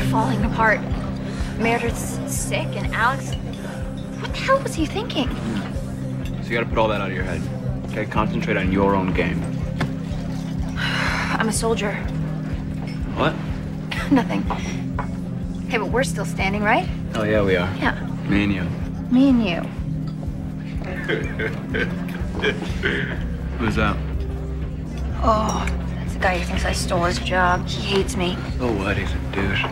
falling apart. Meredith's sick, and Alex. What the hell was he thinking? So you gotta put all that out of your head. Okay, concentrate on your own game. I'm a soldier. What? Nothing. Hey, but we're still standing, right? Oh yeah, we are. Yeah. Me and you. Me and you. Who's that? Oh, guy who thinks I stole his job. He hates me. So what? He's a douche.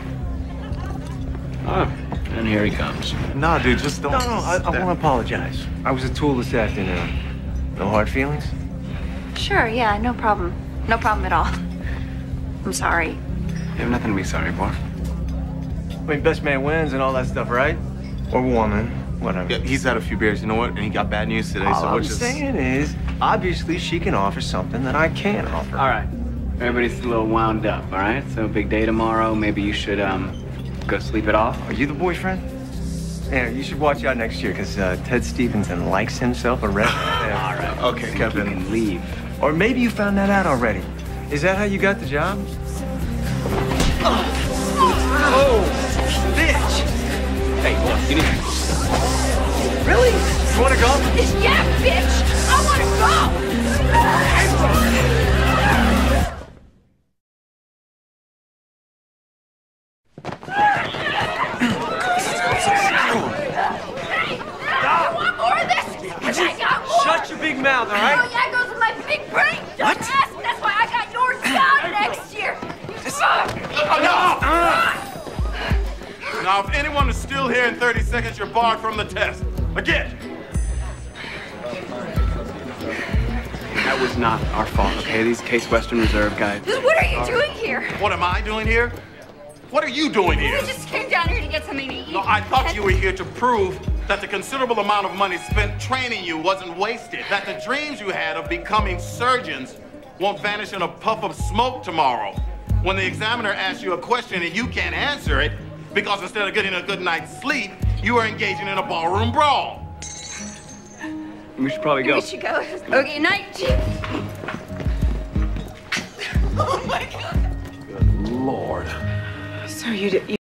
Ah, and here he comes. Nah, dude, just don't. No, no, I, I want to apologize. I was a tool this afternoon. No hard feelings? Sure, yeah, no problem. No problem at all. I'm sorry. You have nothing to be sorry for. I mean, best man wins and all that stuff, right? Or woman, whatever. Yeah, he's had a few beers, you know what? And he got bad news today, all so I'm we're just. saying is, obviously, she can offer something that I can't offer. All right. Everybody's a little wound up, all right? So big day tomorrow. Maybe you should um go sleep it off. Are you the boyfriend? Yeah, you should watch out next year, because uh, Ted Stevenson likes himself a redhead. All right. Okay, Think Kevin. You can leave. Or maybe you found that out already. Is that how you got the job? Oh, bitch! Hey, look, you need. Really? You want to go? Yeah, bitch! Big mouth, all Oh, right? yeah, goes with my big brain! What? Dumbass. That's why I got your job next year! Oh, now, if anyone is still here in 30 seconds, you're barred from the test. Again. That was not our fault, okay? These Case Western Reserve guys. What are you doing here? What am I doing here? What are you doing here? I just came down here to get something to eat. No, I thought you were here to prove that the considerable amount of money spent training you wasn't wasted. That the dreams you had of becoming surgeons won't vanish in a puff of smoke tomorrow. When the examiner asks you a question and you can't answer it, because instead of getting a good night's sleep, you are engaging in a ballroom brawl. We should probably go. We should go. Okay, night, Chief. Oh my God. Good Lord. So you did.